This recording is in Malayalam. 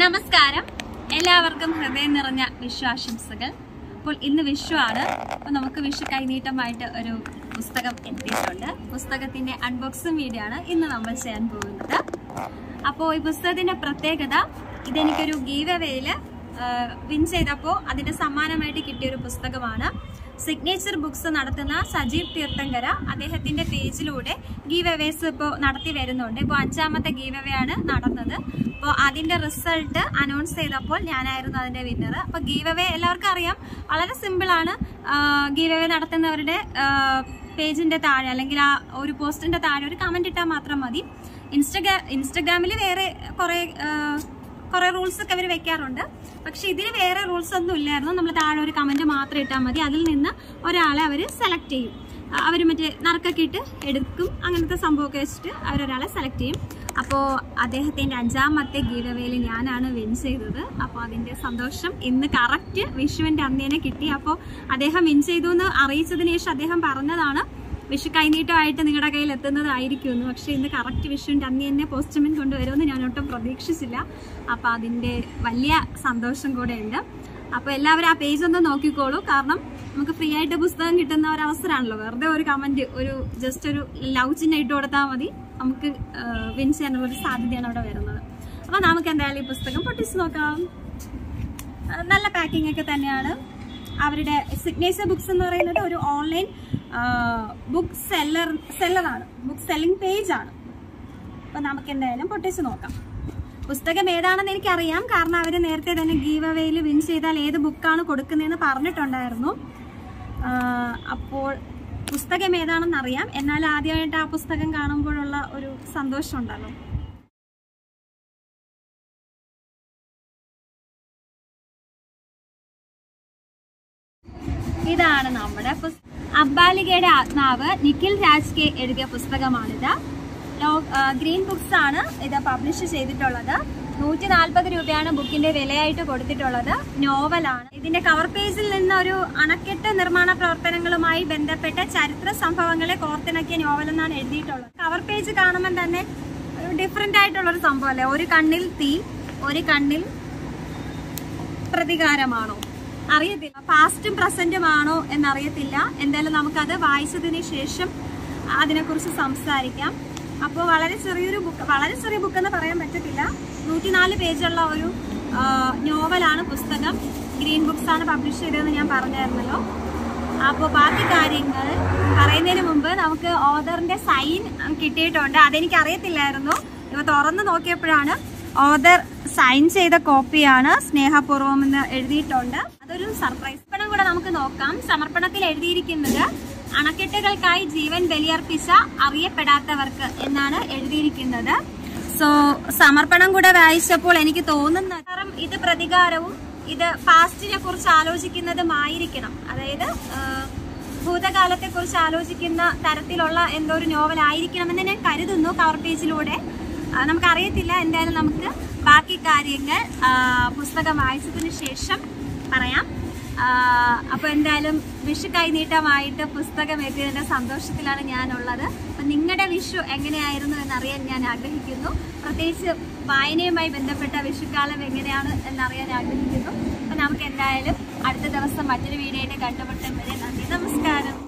നമസ്കാരം. എല്ലാവർക്കും ഹൃദയം നിറഞ്ഞ വിശ്വാശംസകൾ. അപ്പോൾ ഇന്ന് വിഷു ആണ് അപ്പോൾ നമുക്ക് വിഷു കൈനീട്ടമായിട്ട് ഒരു പുസ്തകം എത്തിയിട്ടുണ്ട്. പുസ്തകത്തിന്റെ അൺബോക്സിംഗ് വീഡിയോ ആണ് ഇന്ന് നമ്മൾ ചെയ്യാൻ പോകുന്നത്. അപ്പോൾ ഈ പുസ്തകത്തിന്റെ പ്രത്യേകത ഇതെനിക്കൊരു ഗീവ് അവേയിൽ വിൻ ചെയ്തപ്പോൾ അതിന്റെ സമ്മാനമായിട്ട് കിട്ടിയ ഒരു പുസ്തകമാണ്. സിഗ്നേച്ചർ ബുക്സ് നടത്തുന്ന സജീവ് തീർത്ഥങ്കര അദ്ദേഹത്തിന്റെ പേജിലൂടെ ഗീവ് അവേസ് ഇപ്പോൾ നടത്തി വരുന്നുണ്ട്. ഇപ്പോൾ അഞ്ചാമത്തെ ഗീവ് അവേ ആണ് നടന്നത്. അപ്പോൾ അതിന്റെ റിസൾട്ട് അനൗൺസ് ചെയ്തപ്പോൾ ഞാനായിരുന്നു അതിന്റെ വിന്നർ അപ്പോൾ ഗീവ് അവേ എല്ലാവർക്കും അറിയാം. വളരെ സിമ്പിളാണ് ഗീവ് അവേ നടത്തുന്നവരുടെ പേജിന്റെ താഴെ അല്ലെങ്കിൽ ആ ഒരു പോസ്റ്റിന്റെ താഴെ ഒരു കമന്റ് ഇട്ടാൽ മാത്രം മതി. ഇൻസ്റ്റഗ്രാ ഇൻസ്റ്റഗ്രാമിൽ വേറെ കുറെ കുറെ റൂൾസ് ഒക്കെ അവർ വെക്കാറുണ്ട്. പക്ഷെ ഇതിന് വേറെ റൂൾസ് ഒന്നും ഇല്ലായിരുന്നു. നമ്മൾ താഴെ ഒരു കമന്റ് മാത്രം ഇട്ടാൽ മതി. അതിൽ നിന്ന് ഒരാളെ അവർ സെലക്ട് ചെയ്യും. അവർ മറ്റേ നറുക്കൊക്കെ ഇട്ട് എടുക്കും. അങ്ങനത്തെ സംഭവമൊക്കെ വെച്ചിട്ട് അവരൊരാളെ സെലക്ട് ചെയ്യും. അപ്പോൾ അദ്ദേഹത്തിന്റെ അഞ്ചാമത്തെ ഗീതവേൽ ഞാനാണ് വിൻ ചെയ്തത്. അപ്പോൾ അതിന്റെ സന്തോഷം ഇന്ന് കറക്റ്റ് വിഷുവിന്റെ അന്നേനെ കിട്ടി. അപ്പോൾ അദ്ദേഹം വിൻ ചെയ്തു എന്ന് അറിയിച്ചതിന് ശേഷം അദ്ദേഹം പറഞ്ഞതാണ് വിഷു കൈനീട്ടമായിട്ട് നിങ്ങളുടെ കയ്യിൽ എത്തുന്നതായിരിക്കുമെന്ന്. പക്ഷേ ഇന്ന് കറക്റ്റ് വിഷുവിന്റെ അന്ന് തന്നെ പോസ്റ്റ്മെൻ കൊണ്ടുവരുമെന്ന് ഞാൻ ഒട്ടും പ്രതീക്ഷിച്ചില്ല. അപ്പോൾ അതിന്റെ വലിയ സന്തോഷം കൂടെ ഉണ്ട് അപ്പോൾ എല്ലാവരും ആ പേജ് ഒന്ന് നോക്കിക്കോളൂ. കാരണം നമുക്ക് ഫ്രീ ആയിട്ട് പുസ്തകം കിട്ടുന്ന ഒരു അവസരമാണല്ലോ വെറുതെ ഒരു കമന്റ് ഒരു ജസ്റ്റ് ഒരു ലവ് ചിഹ്നം ഇട്ട് കൊടുത്താൽ മതി. നമുക്ക് വിൻ ചെയ്യാനുള്ള ഒരു സാധ്യതയാണ് അവിടെ വരുന്നത്. അപ്പോൾ നമുക്ക് എന്തായാലും ഈ പുസ്തകം പൊട്ടിച്ച് നോക്കാം. നല്ല പാക്കിംഗ് ഒക്കെ തന്നെയാണ്. അവരുടെ സിഗ്നേച്ചർ ബുക്സ് എന്ന് പറയുന്നത് ഒരു ഓൺലൈൻ ബുക്ക് സെല്ലർ സെല്ലറാണ് ബുക്ക് സെല്ലിംഗ് പേജ് ആണ്. അപ്പൊ നമുക്ക് എന്തായാലും പൊട്ടിച്ച് നോക്കാം. പുസ്തകം ഏതാണെന്ന് എനിക്കറിയാം. കാരണം അവർ നേരത്തെ തന്നെ ഗീവ് അവയിൽ വിൻ ചെയ്താൽ ഏത് ബുക്കാണ് കൊടുക്കുന്നതെന്ന് പറഞ്ഞിട്ടുണ്ടായിരുന്നു. അപ്പോൾ പുസ്തകം ഏതാണെന്ന് അറിയാം. എന്നാൽ ആദ്യമായിട്ട് ആ പുസ്തകം കാണുമ്പോഴുള്ള ഒരു സന്തോഷം ഉണ്ടല്ലോ. ഇതാണ് നമ്മുടെ അബ്ബാലികയുടെ ആത്മാവ്. നിഖിൽ രാജ് കെ എഴുതിയ പുസ്തകമാണിത്. ഗ്രീൻ ബുക്സ് ആണ് ഇത് പബ്ലിഷ് ചെയ്തിട്ടുള്ളത്. നൂറ്റി നാൽപ്പത് രൂപയാണ് ബുക്കിന്റെ വിലയായിട്ട് കൊടുത്തിട്ടുള്ളത്. നോവലാണ്. ഇതിന്റെ കവർ പേജിൽ നിന്ന് ഒരു അണക്കെട്ട് നിർമ്മാണ പ്രവർത്തനങ്ങളുമായി ബന്ധപ്പെട്ട ചരിത്ര സംഭവങ്ങളെ കോർത്തിണക്കിയ നോവൽ എന്നാണ് എഴുതിയിട്ടുള്ളത്. കവർ പേജ് കാണുമ്പോൾ തന്നെ ഒരു ഡിഫറെന്റ് ആയിട്ടുള്ള ഒരു സംഭവം അല്ലേ? ഒരു കണ്ണിൽ തീ ഒരു കണ്ണിൽ പ്രതികാരമാണോ? അറിയത്തില്ല. പാസ്റ്റും പ്രസന്റും ആണോ എന്നറിയത്തില്ല. എന്തായാലും നമുക്കത് വായിച്ചതിന് ശേഷം അതിനെക്കുറിച്ച് സംസാരിക്കാം. അപ്പോൾ വളരെ ചെറിയൊരു ബുക്ക് വളരെ ചെറിയ ബുക്ക് എന്ന് പറയാൻ പറ്റത്തില്ല. നൂറ്റിനാല് പേജുള്ള ഒരു നോവലാണ് പുസ്തകം. ഗ്രീൻ ബുക്സ് ആണ് പബ്ലിഷ് ചെയ്തതെന്ന് ഞാൻ പറഞ്ഞായിരുന്നല്ലോ. അപ്പോൾ ബാക്കി കാര്യങ്ങൾ പറയുന്നതിന് മുമ്പ് നമുക്ക് ഓദറിന്റെ സൈൻ കിട്ടിയിട്ടുണ്ട്. അതെനിക്ക് അറിയത്തില്ലായിരുന്നു ഇവ തുറന്ന് നോക്കിയപ്പോഴാണ് ഓദർ സൈൻ ചെയ്ത കോപ്പിയാണ് സ്നേഹപൂർവം എന്ന് എഴുതിയിട്ടുണ്ട്. അതൊരു സർപ്രൈസ് പണം കൂടെ നമുക്ക് നോക്കാം. സമർപ്പണത്തിൽ എഴുതിയിരിക്കുന്നത് അണക്കെട്ടുകൾക്കായി ജീവൻ ബലിയർപ്പിച്ച അറിയപ്പെടാത്തവർക്ക് എന്നാണ് എഴുതിയിരിക്കുന്നത്. സോ സമർപ്പണം കൂടെ വായിച്ചപ്പോൾ എനിക്ക് തോന്നുന്നത് കാരണം ഇത് പ്രതികാരവും ഇത് പാസ്റ്റിനെ കുറിച്ച് ആലോചിക്കുന്നതുമായിരിക്കണം. അതായത് ഭൂതകാലത്തെ കുറിച്ച് ആലോചിക്കുന്ന തരത്തിലുള്ള എന്തോ ഒരു നോവൽ ആയിരിക്കണമെന്ന് ഞാൻ കരുതുന്നു കവർ പേജിലൂടെ നമുക്കറിയത്തില്ല. എന്തായാലും നമുക്ക് ബാക്കി കാര്യങ്ങൾ പുസ്തകം വായിച്ചതിന് ശേഷം പറയാം. അപ്പോൾ എന്തായാലും വിഷു കൈനീട്ടമായിട്ട് പുസ്തകം എത്തിയതിന്റെ സന്തോഷത്തിലാണ് ഞാനുള്ളത്. അപ്പം നിങ്ങളുടെ വിഷു എങ്ങനെയായിരുന്നു എന്നറിയാൻ ഞാൻ ആഗ്രഹിക്കുന്നു. പ്രത്യേകിച്ച് വായനയുമായി ബന്ധപ്പെട്ട വിഷുക്കാലം എങ്ങനെയാണ് എന്നറിയാൻ ആഗ്രഹിക്കുന്നു. അപ്പം നമുക്ക് എന്തായാലും അടുത്ത ദിവസം മറ്റൊരു വീഡിയോയുടെ കണ്ടുമുട്ടം. വരെ നന്ദി നമസ്കാരം.